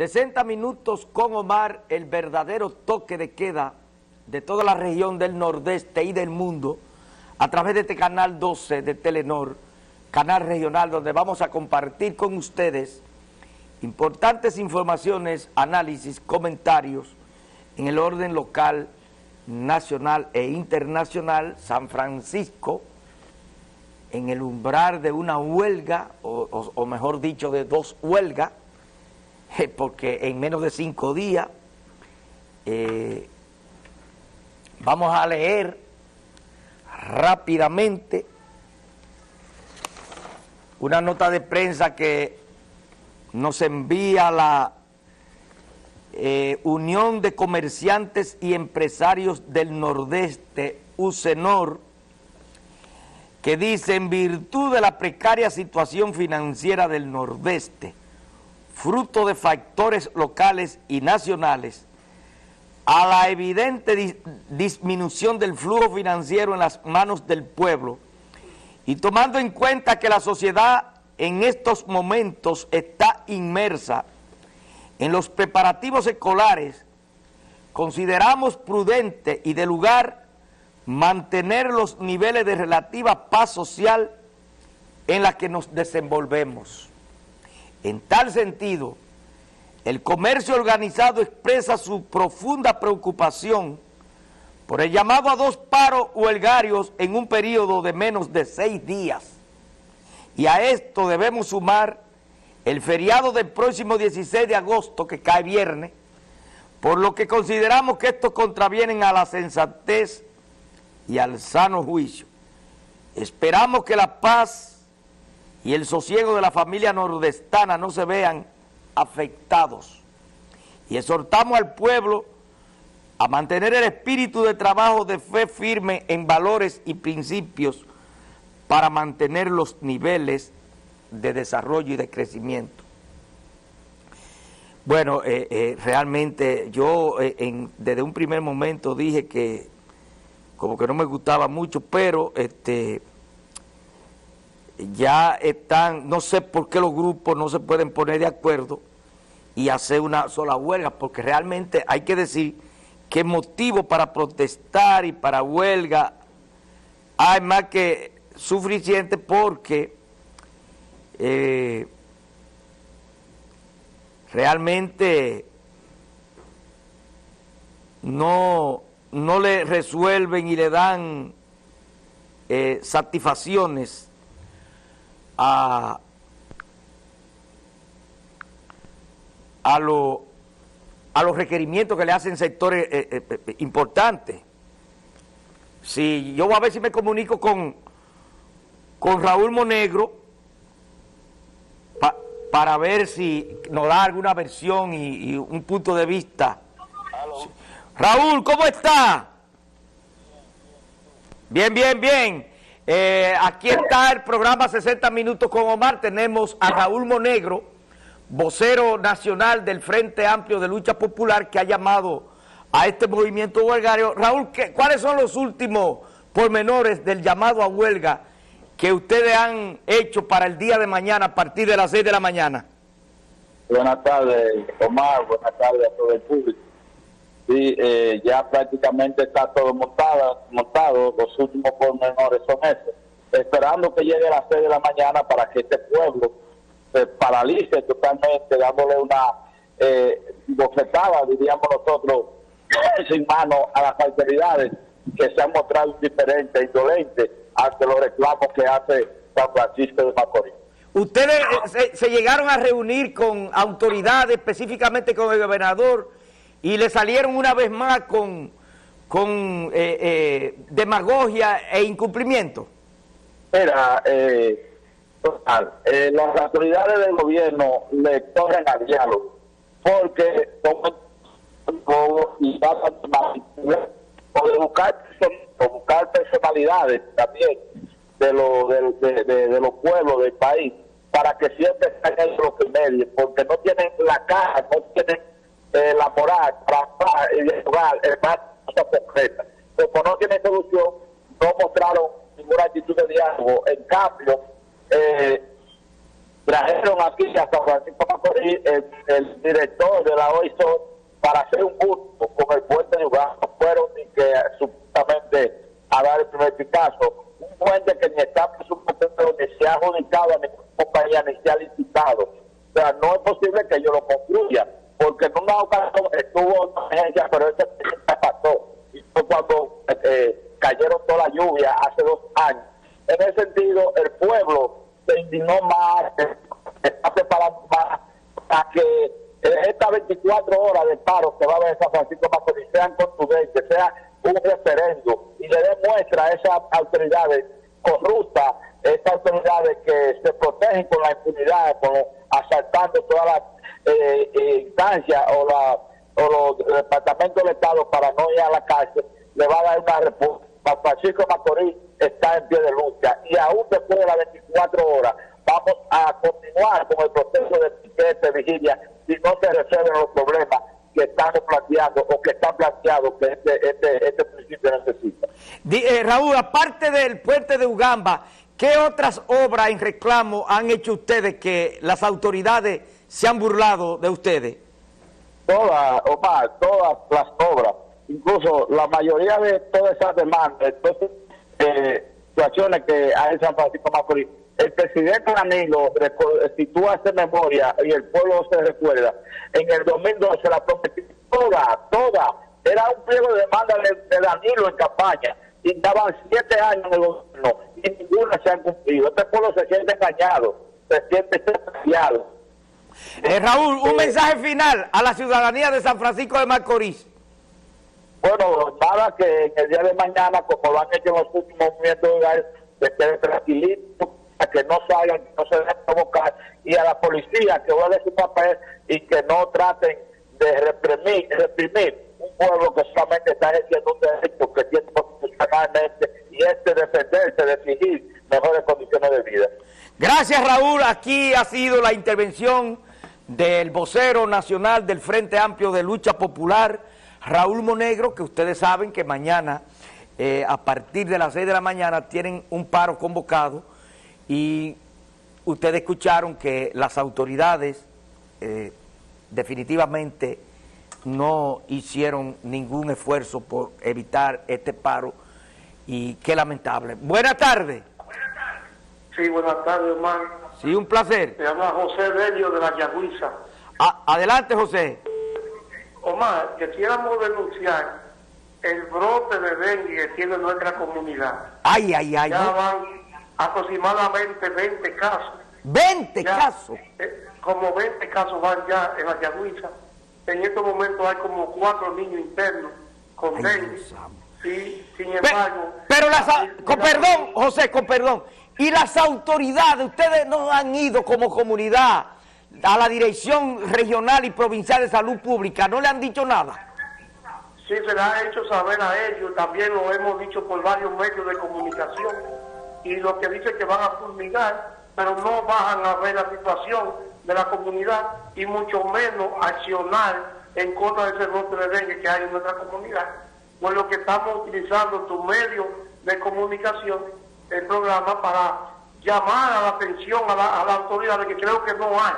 60 minutos con Omar, el verdadero toque de queda de toda la región del nordeste y del mundo, a través de este canal 12 de Telenor, canal regional, donde vamos a compartir con ustedes importantes informaciones, análisis, comentarios en el orden local, nacional e internacional, San Francisco, en el umbral de una huelga, o, o mejor dicho, de dos huelgas, porque en menos de cinco días eh, vamos a leer rápidamente una nota de prensa que nos envía la eh, Unión de Comerciantes y Empresarios del Nordeste, UCENOR, que dice, en virtud de la precaria situación financiera del Nordeste, fruto de factores locales y nacionales, a la evidente disminución del flujo financiero en las manos del pueblo y tomando en cuenta que la sociedad en estos momentos está inmersa en los preparativos escolares, consideramos prudente y de lugar mantener los niveles de relativa paz social en la que nos desenvolvemos. En tal sentido, el comercio organizado expresa su profunda preocupación por el llamado a dos paros huelgarios en un periodo de menos de seis días. Y a esto debemos sumar el feriado del próximo 16 de agosto, que cae viernes, por lo que consideramos que estos contravienen a la sensatez y al sano juicio. Esperamos que la paz y el sosiego de la familia nordestana no se vean afectados. Y exhortamos al pueblo a mantener el espíritu de trabajo de fe firme en valores y principios para mantener los niveles de desarrollo y de crecimiento. Bueno, eh, eh, realmente yo eh, desde un primer momento dije que como que no me gustaba mucho, pero este ya están, no sé por qué los grupos no se pueden poner de acuerdo y hacer una sola huelga, porque realmente hay que decir que motivo para protestar y para huelga hay más que suficiente porque eh, realmente no, no le resuelven y le dan eh, satisfacciones a, a, a los requerimientos que le hacen sectores eh, eh, eh, importantes. Si yo voy a ver si me comunico con, con Raúl Monegro para ver si nos da alguna versión y, y un punto de vista. Raúl, ¿cómo está? Bien, bien, bien. Eh, aquí está el programa 60 Minutos con Omar. Tenemos a Raúl Monegro, vocero nacional del Frente Amplio de Lucha Popular, que ha llamado a este movimiento huelgario. Raúl, ¿cuáles son los últimos pormenores del llamado a huelga que ustedes han hecho para el día de mañana a partir de las 6 de la mañana? Buenas tardes, Omar. Buenas tardes a todo el público. Sí, eh, ya prácticamente está todo montado, montado, los últimos pormenores son esos, esperando que llegue a las 6 de la mañana para que este pueblo se paralice totalmente, dándole una eh, bofetada, diríamos nosotros, sin mano a las autoridades que se han mostrado indiferentes, indolentes ante los reclamos que hace San Francisco de Macorís. ¿Ustedes eh, se, se llegaron a reunir con autoridades, específicamente con el gobernador, y le salieron una vez más con, con eh, eh, demagogia e incumplimiento? Mira, eh, total, eh, las autoridades del gobierno le corren al diálogo porque y o de buscar, o buscar personalidades también de, lo, de, de, los pueblos del país para que siempre estén en los medios, porque no tienen la caja, no tienen eh, la moral, para y dialogar en más concreta. Como no tiene solución, no mostraron ninguna actitud de diálogo. En cambio, eh, trajeron aquí a San Francisco Macorís, el, director de la OISO, para hacer un gusto con el puente de Uganda, fueron ni que supuestamente a dar el primer Picasso, un puente que ni está presupuestado, ni se ha adjudicado a ninguna compañía, ni se ha licitado. O sea, no es posible que ellos lo concluyan, porque en una ocasión estuvo una emergencia, pero ese pasó. Y fue cuando eh, cayeron toda la lluvia hace dos años. En ese sentido, el pueblo se indignó más, está preparando más para que estas 24 horas de paro que va a haber en San Francisco Macorís sean contundentes, sea un referendo y le demuestra a esas autoridades corruptas, esas autoridades que se protegen con la impunidad, con asaltando todas las eh, eh, instancias o, la, o los departamentos del Estado para no ir a la cárcel, le va a dar una respuesta. Francisco Macorís está en pie de lucha y aún después de las 24 horas vamos a continuar con el proceso de piquete, vigilia, si no se resuelven los problemas que estamos planteando o que están planteados que este, este, este principio necesita. Eh, Raúl, aparte del puente de Ugamba, ¿qué otras obras en reclamo han hecho ustedes que las autoridades se han burlado de ustedes? Todas, Omar, todas las obras, incluso la mayoría de todas esas demandas, entonces, eh, situaciones que hay en San Francisco Macorís, el presidente Danilo sitúa esa memoria y el pueblo se recuerda. En el 2012 la prometió toda, toda. Era un pliego de demanda de, Danilo en campaña y daban siete años en el gobierno y ninguna se han cumplido. Este pueblo se siente engañado, se siente engañado. Eh, Raúl, un mensaje final a la ciudadanía de San Francisco de Macorís. Bueno, nada que en el día de mañana, como lo han hecho en los últimos movimientos de que tranquilito, que no salgan, que no se dejen provocar, y a la policía que vaya su papel y que no traten de reprimir, reprimir pueblo que solamente está ejerciendo un derecho que tiene constitucionalmente y es de defenderse, de exigir mejores condiciones de vida. Gracias Raúl, aquí ha sido la intervención del vocero nacional del Frente Amplio de Lucha Popular, Raúl Monegro, que ustedes saben que mañana, eh, a partir de las 6 de la mañana, tienen un paro convocado y ustedes escucharon que las autoridades eh, definitivamente no hicieron ningún esfuerzo por evitar este paro y qué lamentable. Buenas tardes. Sí, buenas tardes, hermano. Sí, un placer. Se llama José Bello de la Yagüiza. adelante, José. Omar, quisiéramos denunciar el brote de dengue que tiene nuestra comunidad. Ay, ay, ay. Ya van aproximadamente 20 casos. 20 casos. Eh, como 20 casos van ya en la Yagüiza. En estos momentos hay como cuatro niños internos con dengue. Y sin embargo... Pero, con perdón, José, con perdón. Y las autoridades, ustedes no han ido como comunidad a la Dirección Regional y Provincial de Salud Pública, ¿no le han dicho nada? Sí, se le ha hecho saber a ellos, también lo hemos dicho por varios medios de comunicación y lo que dice que van a fulminar, pero no bajan a ver la situación de la comunidad y mucho menos accionar en contra de ese brote de dengue que hay en nuestra comunidad. Por lo que estamos utilizando tu medio de comunicación, el programa, para llamar a la atención a la, a autoridad que creo que no hay.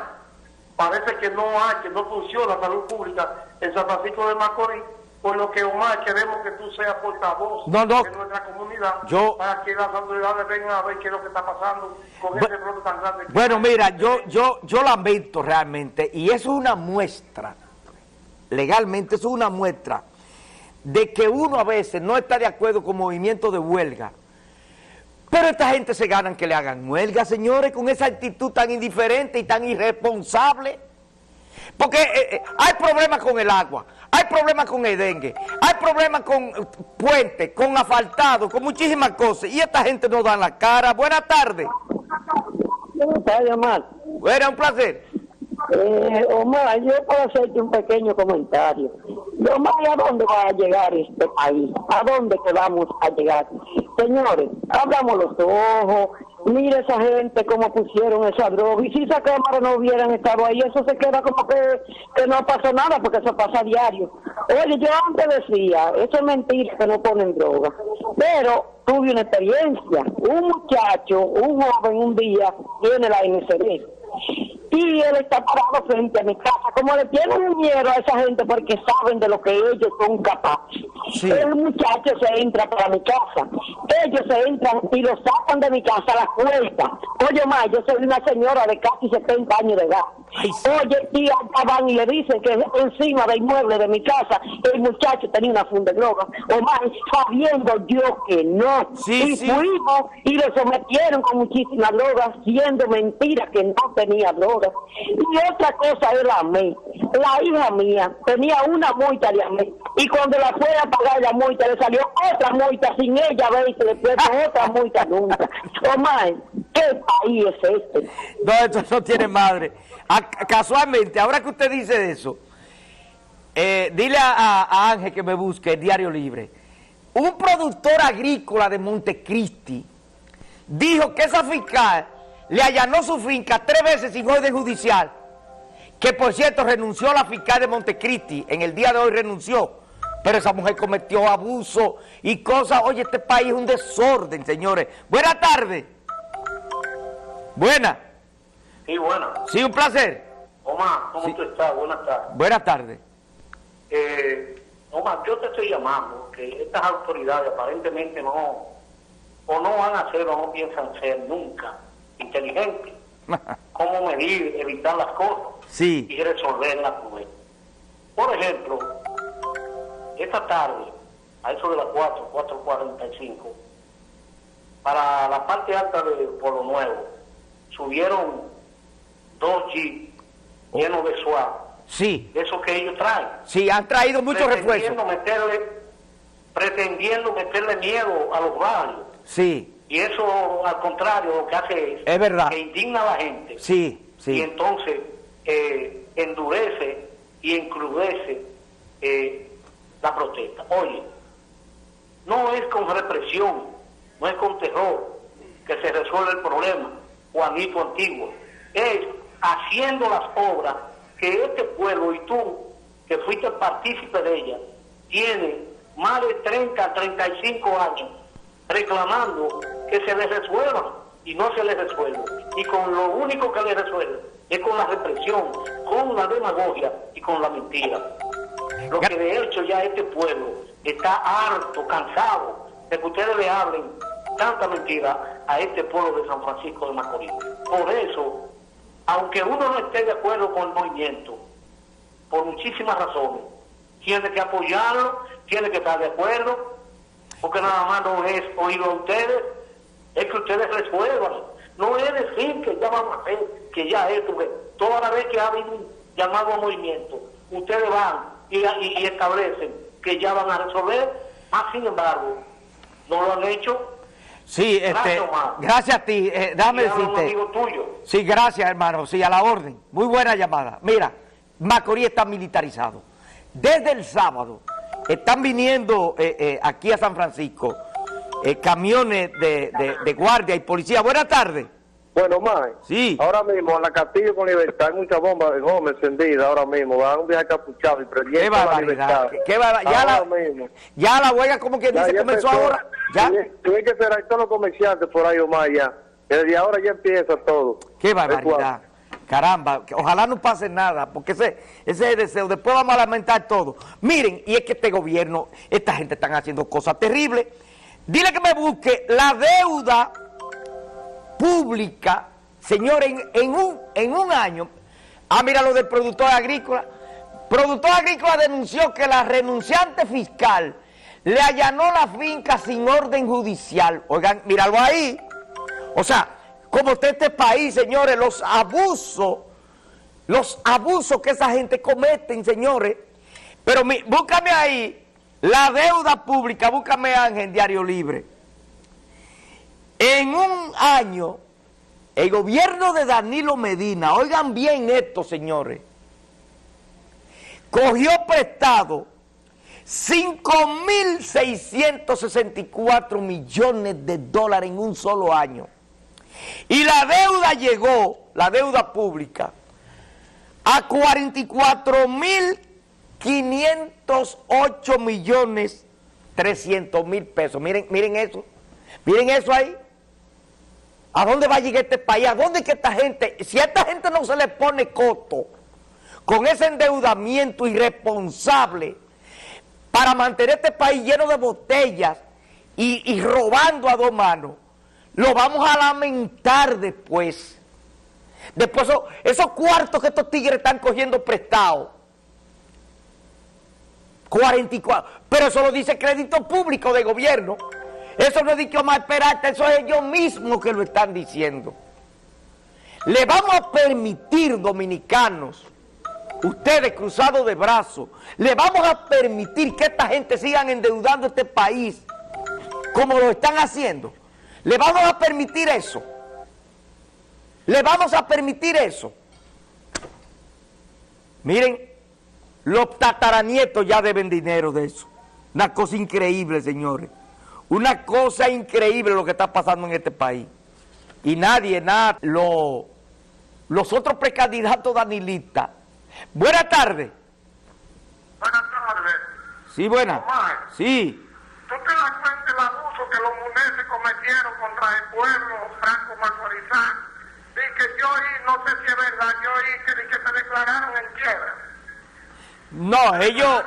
Parece que no hay, que no funciona salud pública en San Francisco de Macorís por lo que Omar queremos que tú seas portavoz de nuestra comunidad para que las autoridades vengan a ver qué es lo que está pasando con ese brote tan grande. bueno, mira, yo, yo, yo lamento realmente, y eso es una muestra, legalmente eso es una muestra, de que uno a veces no está de acuerdo con movimientos de huelga, pero esta gente se ganan que le hagan huelga, señores, con esa actitud tan indiferente y tan irresponsable. Porque eh, eh, hay problemas con el agua, hay problemas con el dengue, hay problemas con puentes, con asfaltado, con muchísimas cosas. Y esta gente no da la cara. Buenas tardes. Buenas tardes, Omar. Bueno, un placer. Eh, Omar, yo puedo hacerte un pequeño comentario. Omar, ¿a dónde va a llegar este país? ¿A dónde que vamos a llegar? Señores, hablamos los ojos, mire esa gente cómo pusieron esa droga, y si esa cámara no hubieran estado ahí, eso se queda como que, que no pasó nada, porque eso pasa a diario. Oye, yo antes decía, eso es mentira que no ponen droga, pero tuve una experiencia, un muchacho, un joven un día, tiene la NCD, y él está parado frente a mi casa. Como le tienen un miedo a esa gente porque saben de lo que ellos son capaces. Sí. El muchacho se entra para mi casa. Ellos se entran y lo sacan de mi casa a la puerta. Oye, ma, yo soy una señora de casi 70 años de edad. Oye, tía, van y le dicen que encima del mueble de mi casa el muchacho tenía una funda de droga. O más, sabiendo yo que no. Sí, y sí. fuimos y lo sometieron con muchísimas drogas, siendo mentira que no tenía Y otra cosa era a mí. La hija mía tenía una multa de a mí. Y cuando la fue a pagar la multa, le salió otra multa sin ella ver se le puso otra multa nunca. Omar, ¿qué país es este? No, esto no tiene madre. A- casualmente, ahora que usted dice eso, eh, dile a, a- a Ángel que me busque el Diario Libre. Un productor agrícola de Montecristi dijo que esa fiscal le allanó su finca tres veces sin orden judicial. Que por cierto renunció la fiscal de Montecristi, en el día de hoy renunció. Pero esa mujer cometió abuso y cosas. Oye, este país es un desorden, señores. Buenas tardes. Buenas. Sí, bueno. Sí, un placer. Omar, ¿cómo Sí. tú estás? Buenas tardes. Buenas tardes. Eh, Omar, yo te estoy llamando que estas autoridades aparentemente no, o no van a ser o no piensan ser nunca inteligentes. Cómo medir, evitar las cosas Sí, y resolverlas con él. Por ejemplo, esta tarde, a eso de las 4, 4.45, para la parte alta de Polo Nuevo, subieron dos jeeps llenos de SWAT, sí, de esos que ellos traen sí, han traído muchos refuerzos. meterle pretendiendo meterle miedo a los barrios Sí, y eso al contrario lo que hace es, Es verdad. que indigna a la gente sí, y sí. entonces eh, endurece y encrudece eh, la protesta oye no es con represión no es con terror que se resuelve el problema Juanito antiguo es haciendo las obras que este pueblo y tú que fuiste partícipe de ella tiene más de 30 35 años reclamando que se les resuelvan y no se les resuelve. Y con lo único que les resuelve es con la represión, con la demagogia y con la mentira. Lo que de hecho ya este pueblo está harto, cansado de que ustedes le hablen tanta mentira a este pueblo de San Francisco de Macorís. Por eso, aunque uno no esté de acuerdo con el movimiento, por muchísimas razones, tiene que apoyarlo, tiene que estar de acuerdo, porque nada más no es oírlo a ustedes, es que ustedes resuelvan. No es decir que ya vamos a hacer, que ya esto, que toda la vez que ha habido un llamado a movimiento, ustedes van y, y- y establecen que ya van a resolver, más sin embargo, no lo han hecho. Sí, este, Gracias, gracias a ti. eh, déjame decirte. amigo tuyo. Sí, gracias, hermano. Sí, a la orden. Muy buena llamada. Mira, Macorís está militarizado. Desde el sábado están viniendo eh, eh, aquí a San Francisco eh, camiones de, de- de guardia y policía. Buenas tardes. Bueno, Mae, Sí. ahora mismo en la Castillo con Libertad hay muchas bombas de goma encendidas ahora mismo. Van un viaje capuchado y Qué la libertad. Qué, qué barba- ya, ahora la, mismo. ya la huelga, como Ya, dice, ya comenzó empezó. ahora. Ya. Tuve- que cerrar todos los comerciantes por ahí, Omar, ya. Desde ahora ya empieza todo. Qué barbaridad. Caramba, ojalá no pase nada, porque ese, ese es el deseo. Después vamos a lamentar todo. Miren, y es que este gobierno, esta gente están haciendo cosas terribles. Dile que me busque la deuda pública, señores, en, un, en un año. Ah, mira lo del productor agrícola. Productor agrícola denunció que la renunciante fiscal le allanó la finca sin orden judicial. Oigan, míralo ahí. O sea, como está este país, señores, los abusos, los abusos que esa gente cometen, señores. Pero mi- búscame ahí la deuda pública, búscame Ángel, Diario Libre. En un año, el gobierno de Danilo Medina, oigan bien esto, señores, cogió prestado 5.664 millones de dólares en un solo año. Y la deuda llegó, la deuda pública, a 44.508 millones 300 mil pesos. Miren, miren eso. Miren eso ahí. ¿A dónde va a llegar este país? ¿A dónde que esta gente, si a esta gente no se le pone coto con ese endeudamiento irresponsable para mantener este país lleno de botellas y, y robando a dos manos, lo vamos a lamentar después. Después esos, esos cuartos que estos tigres están cogiendo prestados. 44. Pero eso lo dice crédito público de gobierno. Eso no es que Omar Peralta, eso es ellos mismos que lo están diciendo. Le vamos a permitir, dominicanos, ustedes cruzados de brazos, le vamos a permitir que esta gente sigan endeudando este país como lo están haciendo. Le vamos a permitir eso. Le vamos a permitir eso. Miren, los tataranietos ya deben dinero de eso. Una cosa increíble, señores. Una cosa increíble lo que está pasando en este país. Y nadie, nada, lo, los otros precandidatos danilistas. Buenas tardes. Buenas tardes. Sí, buenas. Omar. Sí. ¿Tú te das cuenta del abuso que los muneses cometieron contra el pueblo franco macorizán? Y que yo oí, no sé si es verdad, yo oí que, que se declararon en quiebra. No, ellos,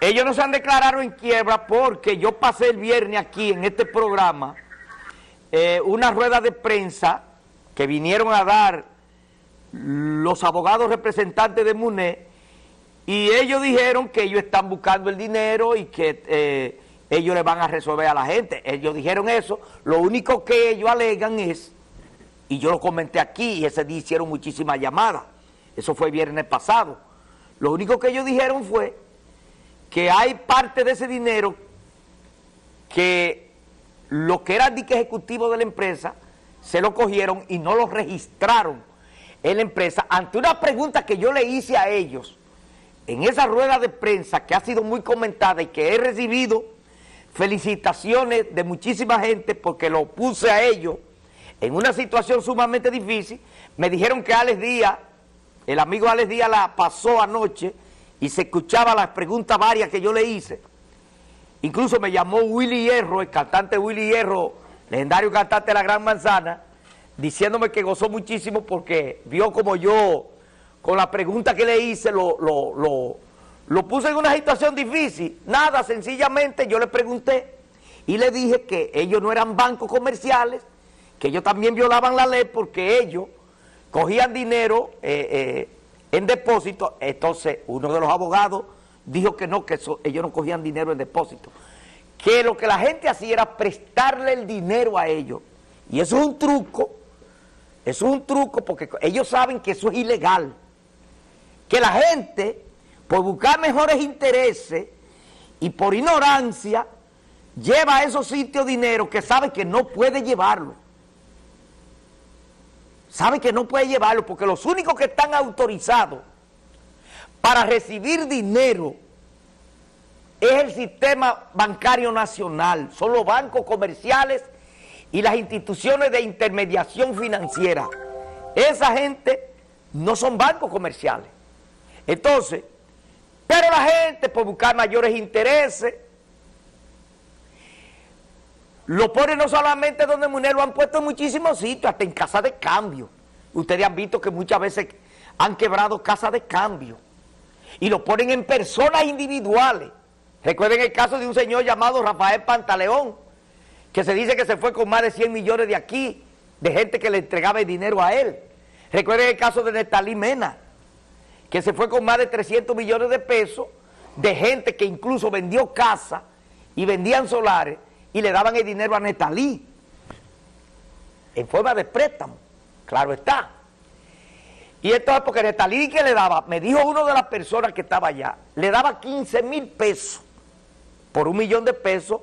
ellos no se han declarado en quiebra porque yo pasé el viernes aquí en este programa eh, una rueda de prensa que vinieron a dar los abogados representantes de MUNE y ellos dijeron que ellos están buscando el dinero y que eh, ellos le van a resolver a la gente. Ellos dijeron eso. Lo único que ellos alegan es, y yo lo comenté aquí, y ese día hicieron muchísimas llamadas. Eso fue viernes pasado. Lo único que ellos dijeron fue que hay parte de ese dinero que lo que era dique ejecutivo de la empresa se lo cogieron y no lo registraron en la empresa ante una pregunta que yo le hice a ellos en esa rueda de prensa que ha sido muy comentada y que he recibido felicitaciones de muchísima gente porque lo puse a ellos en una situación sumamente difícil. Me dijeron que Alex Díaz, el amigo Alex Díaz la pasó anoche y se escuchaba las preguntas varias que yo le hice. Incluso me llamó Willy Hierro, el cantante Willy Hierro, legendario cantante de La Gran Manzana, diciéndome que gozó muchísimo porque vio como yo, con la pregunta que le hice, lo, lo, lo, lo puse en una situación difícil. Nada, sencillamente yo le pregunté y le dije que ellos no eran bancos comerciales, que ellos también violaban la ley porque ellos cogían dinero eh, eh, en depósito. Entonces uno de los abogados dijo que no, que ellos no cogían dinero en depósito. Que lo que la gente hacía era prestarle el dinero a ellos. Y eso es un truco, eso es un truco porque ellos saben que eso es ilegal. Que la gente, por buscar mejores intereses y por ignorancia, lleva a esos sitios dinero que sabe que no puede llevarlo. Sabe que no puede llevarlo porque los únicos que están autorizados para recibir dinero es el sistema bancario nacional, son los bancos comerciales y las instituciones de intermediación financiera. Esa gente no son bancos comerciales. Entonces, pero la gente por buscar mayores intereses, lo pone no solamente donde Munel, lo han puesto en muchísimos sitios, hasta en casa de cambio. Ustedes han visto que muchas veces han quebrado casas de cambio y lo ponen en personas individuales. Recuerden el caso de un señor llamado Rafael Pantaleón, que se dice que se fue con más de 100 millones de aquí, de gente que le entregaba el dinero a él. Recuerden el caso de Nestalí Mena, que se fue con más de 300 millones de pesos, de gente que incluso vendió casa y vendían solares y le daban el dinero a Nestalí, en forma de préstamo, claro está. Y esto es porque Nestalí que le daba, me dijo uno de las personas que estaba allá, le daba 15 mil pesos por un millón de pesos,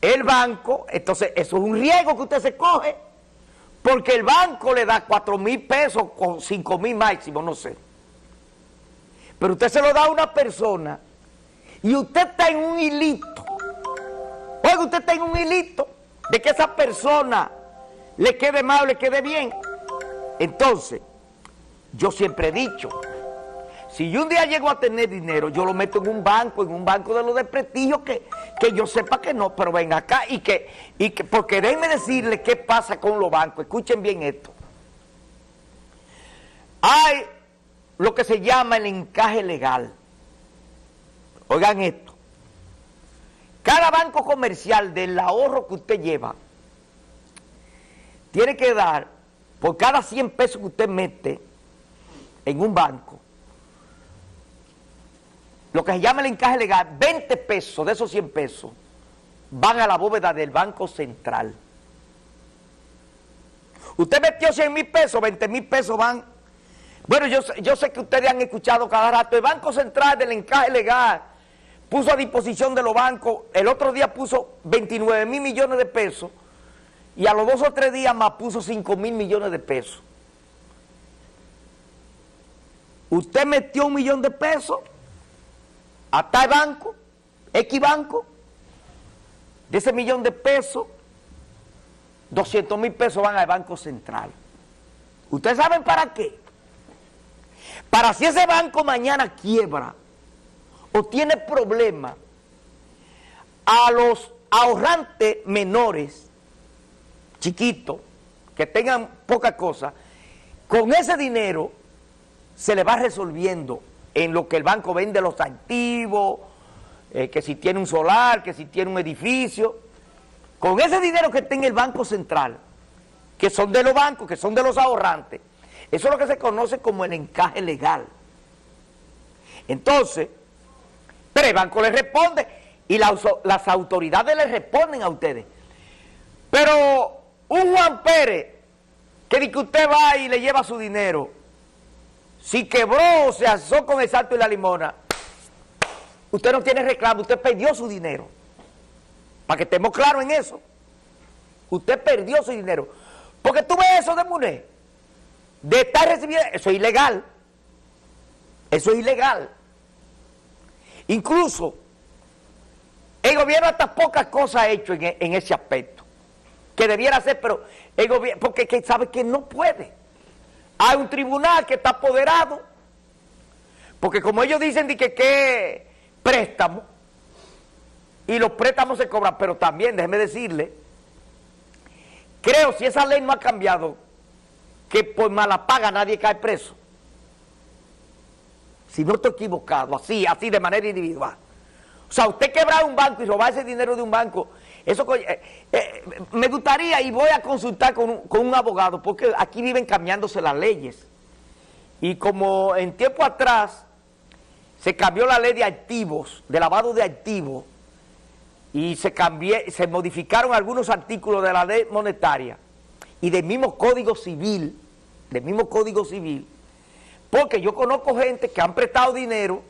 el banco, entonces eso es un riesgo que usted se coge, porque el banco le da 4 mil pesos con 5 mil máximo, no sé. Pero usted se lo da a una persona y usted está en un hilito. Oiga, usted en un hilito de que esa persona le quede mal le quede bien. Entonces, yo siempre he dicho, Si yo un día llego a tener dinero, yo lo meto en un banco, en un banco de los de prestigio, que, que yo sepa que no, pero ven acá y que, y que, porque déjenme decirles qué pasa con los bancos, escuchen bien esto. Hay lo que se llama el encaje legal. Oigan esto. Cada banco comercial del ahorro que usted lleva tiene que dar por cada 100 pesos que usted mete en un banco, lo que se llama el encaje legal, 20 pesos de esos 100 pesos van a la bóveda del Banco Central. Usted metió 100 mil pesos, 20 mil pesos van. Bueno, yo, yo sé que ustedes han escuchado cada rato, el Banco Central del encaje legal puso a disposición de los bancos, el otro día puso 29 mil millones de pesos y a los dos o tres días más puso 5 mil millones de pesos. Usted metió un millón de pesos a tal banco, X banco, de ese millón de pesos, 200 mil pesos van al Banco Central. ¿Ustedes saben para qué? Para si ese banco mañana quiebra o tiene problemas, a los ahorrantes menores, chiquitos, que tengan poca cosa, con ese dinero se le va resolviendo en lo que el banco vende los activos, eh, que si tiene un solar, que si tiene un edificio. Con ese dinero que tenga el Banco Central, que son de los bancos, que son de los ahorrantes, eso es lo que se conoce como el encaje legal. Entonces, pero el banco le responde y las autoridades le responden a ustedes. Pero un Juan Pérez, que dice que usted va y le lleva su dinero, si quebró o se asó con el salto y la limona, usted no tiene reclamo, usted perdió su dinero. Para que estemos claros en eso. Usted perdió su dinero. Porque tú ves eso de Muné, de estar recibiendo, eso es ilegal. Eso es ilegal. Incluso, el gobierno hasta pocas cosas ha hecho en, en ese aspecto. Que debiera hacer, pero el gobierno, porque sabe que no puede. Hay un tribunal que está apoderado, porque como ellos dicen que qué préstamo, y los préstamos se cobran, pero también, déjeme decirle, creo si esa ley no ha cambiado, que por mala paga nadie cae preso. Si no estoy equivocado, así, así de manera individual. O sea, usted quebrar un banco y robar ese dinero de un banco eso eh, eh, me gustaría y voy a consultar con un, abogado porque aquí viven cambiándose las leyes. Y como en tiempo atrás se cambió la ley de activos, de lavado de activos, y se, cambié, se modificaron algunos artículos de la ley monetaria y del mismo código civil, del mismo código civil, porque yo conozco gente que han prestado dinero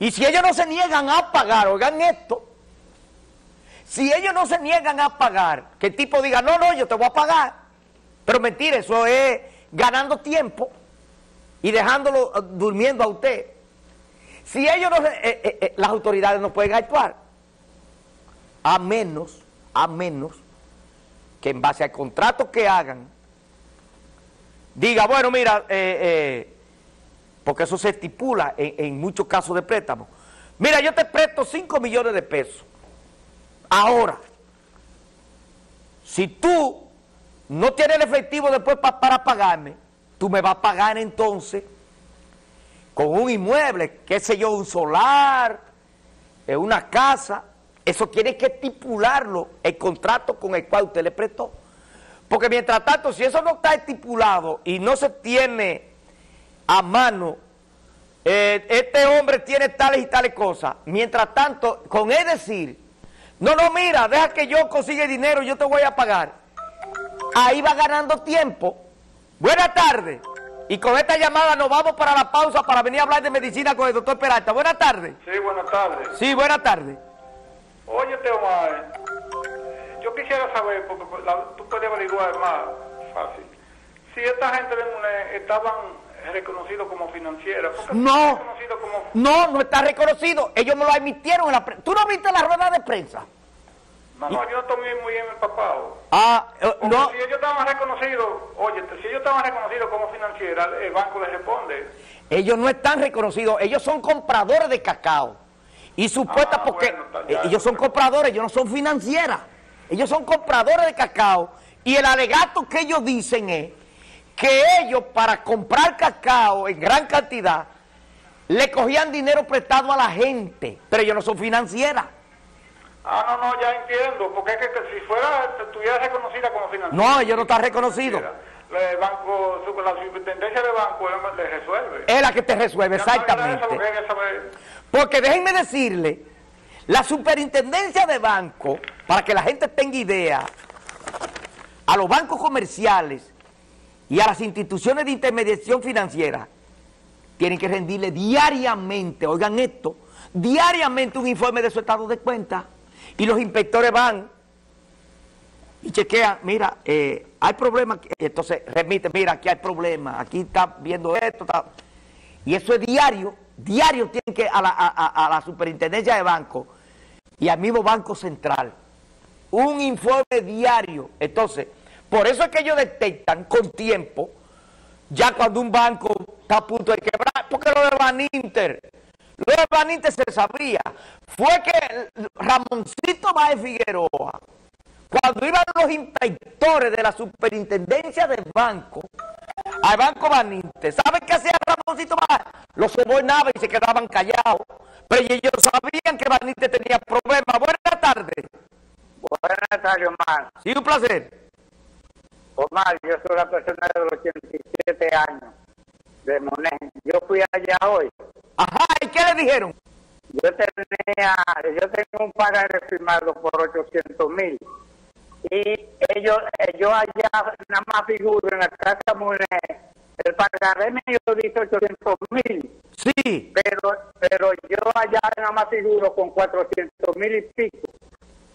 y si ellos no se niegan a pagar, oigan esto, si ellos no se niegan a pagar, que el tipo diga, no, no, yo te voy a pagar. Pero mentira, eso es ganando tiempo y dejándolo eh, durmiendo a usted. Si ellos no, eh, eh, las autoridades no pueden actuar, a menos, a menos que en base al contrato que hagan, diga, bueno, mira, porque eso se estipula en, en muchos casos de préstamo, mira, yo te presto 5 millones de pesos, Ahora, si tú no tienes el efectivo después para pagarme, tú me vas a pagar entonces con un inmueble, qué sé yo, un solar, eh, una casa, eso tiene que estipularlo el contrato con el cual usted le prestó. Porque mientras tanto, si eso no está estipulado y no se tiene a mano, eh, este hombre tiene tales y tales cosas, mientras tanto, con él decir no, no, mira, deja que yo consiga dinero, yo te voy a pagar. Ahí va ganando tiempo. Buenas tardes. Y con esta llamada nos vamos para la pausa para venir a hablar de medicina con el doctor Peralta. Buenas tardes. Sí, buenas tardes. Sí, buenas tardes. Oye, Omar, yo quisiera saber, porque tú puedes averiguar más fácil, si esta gente de MUNE estaban reconocidos como financiera. No, no, no está reconocido. Ellos me lo admitieron en la prensa. ¿Tú no viste la rueda de prensa? No, no, yo no estoy muy, bien empapado. Ah, eh, Porque no, si ellos estaban reconocidos, oye, si ellos estaban reconocidos como financiera, el banco les responde. ellos no están reconocidos, ellos son compradores de cacao. Y supuesta Ah, porque bueno, está- ya, ellos son compradores, ellos no son financieras. Ellos son compradores de cacao. Y el alegato que ellos dicen es que ellos para comprar cacao en gran cantidad le cogían dinero prestado a la gente, pero ellos no son financieras. Ah, no, no, ya entiendo, porque es que, que si fuera, estuviera reconocida como financiera. No, ellos no están reconocidos. El banco, la superintendencia de banco le resuelve. Es la que te resuelve, no exactamente. Porque déjenme decirle, la superintendencia de banco, para que la gente tenga idea, a los bancos comerciales y a las instituciones de intermediación financiera, tienen que rendirle diariamente, oigan esto, diariamente un informe de su estado de cuenta. Y los inspectores van y chequean, mira, eh, hay problemas, entonces remite, mira, aquí hay problemas, aquí está viendo esto, y eso es diario, diario tienen que a la, a la superintendencia de banco y al mismo Banco Central, un informe diario. Entonces, por eso es que ellos detectan con tiempo, ya cuando un banco está a punto de quebrar, porque lo de Baninter, lo de Baninter se sabía, fue que Ramoncito Báez Figueroa, cuando iban los inspectores de la superintendencia del banco, al banco Baninte, ¿saben qué hacía Ramoncito Báez? Los sobornaba y se quedaban callados. Pero ellos sabían que Baninte tenía problemas. Buenas tardes. Buenas tardes, Omar. Sí, un placer. Omar, yo soy la persona de los 87 años de Monet. Yo fui allá hoy. Ajá, ¿y qué le dijeron? Yo tenía, yo tenía un pagaré firmado por 800 mil. Y ellos, eh, yo allá nada más figuro en la casa Monet. El pagaré mío dice 800 mil. Sí. pero pero yo allá nada más figuro con 400 mil y pico.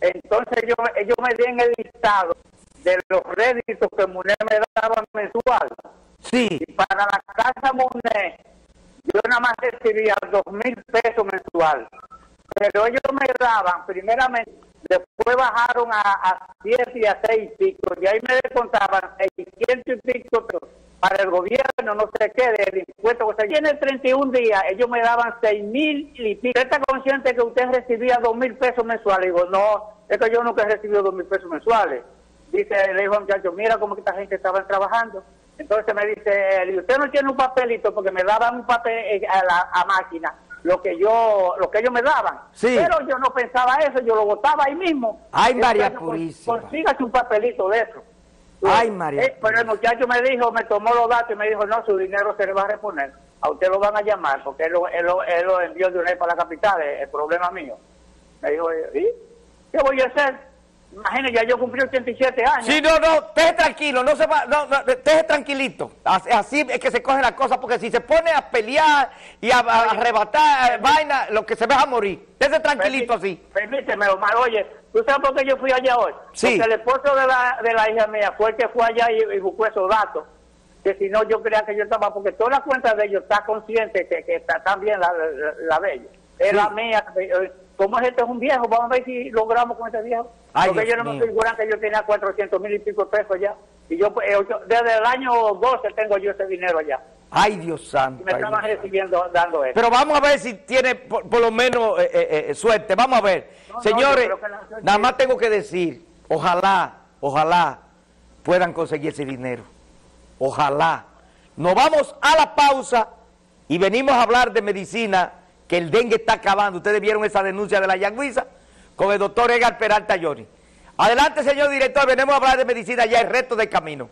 Entonces yo, ellos me dieron el listado de los réditos que MUNE me daba mensual. Sí. Y para la casa MUNE yo nada más recibía dos mil pesos mensual. Pero ellos me daban, primeramente, después bajaron a, a siete y a seis pico, y ahí me descontaban 600 y pico para el gobierno, no sé qué, del impuesto. O sea, y en el 31 días ellos me daban seis mil y pico. ¿Usted está consciente que usted recibía dos mil pesos mensuales? Digo, no, es que yo nunca he recibido dos mil pesos mensuales. Dice, le dijo al muchacho, mira cómo esta gente estaba trabajando. Entonces me dice, él, y usted no tiene un papelito porque me daban un papel eh, a la a máquina, lo que yo, lo que ellos me daban. Sí. Pero yo no pensaba eso, yo lo botaba ahí mismo. Ay, María Entonces, Purísima. Consígase un papelito de eso. Ay, María Eh, pero el muchacho me dijo, me tomó los datos y me dijo, no, su dinero se le va a reponer. A usted lo van a llamar porque él lo, él lo, él lo envió de una vez para la capital, es el problema mío. Me dijo, ¿y qué voy a hacer? Imagínese, ya yo cumplí 87 años. Sí, no, no, deje tranquilo, no se va, no, no, deje tranquilito. Así, es que se coge la cosa, porque si se pone a pelear y a, a arrebatar eh, vaina, lo que se va a morir. Deje tranquilito así. Permíteme, Omar, oye, ¿tú sabes por qué yo fui allá hoy? Sí. Porque el esposo de la, de la hija mía fue el que fue allá y, y buscó esos datos. Que si no, yo creía que yo estaba, porque toda la cuenta de ellos está consciente que, que está también la, la, la de ellos. Es la mía. Como este es un viejo, vamos a ver si logramos con ese viejo. Ay, porque Dios ellos no me figuran que yo tenía 400 mil y pico de pesos ya. Y yo, pues, eh, desde el año 12 tengo yo ese dinero allá. Ay, Dios Y santo. me ay, estaban santo. recibiendo, dando eso. Pero vamos a ver si tiene por, por lo menos eh, eh, eh, suerte. Vamos a ver. No, Señores, nada más tengo que decir, ojalá, ojalá puedan conseguir ese dinero. Ojalá. Nos vamos a la pausa y venimos a hablar de medicina, que el dengue está acabando. Ustedes vieron esa denuncia de la Yangüiza con el doctor Edgar Peralta Yori. Adelante, señor director, venimos a hablar de medicina ya el resto del camino.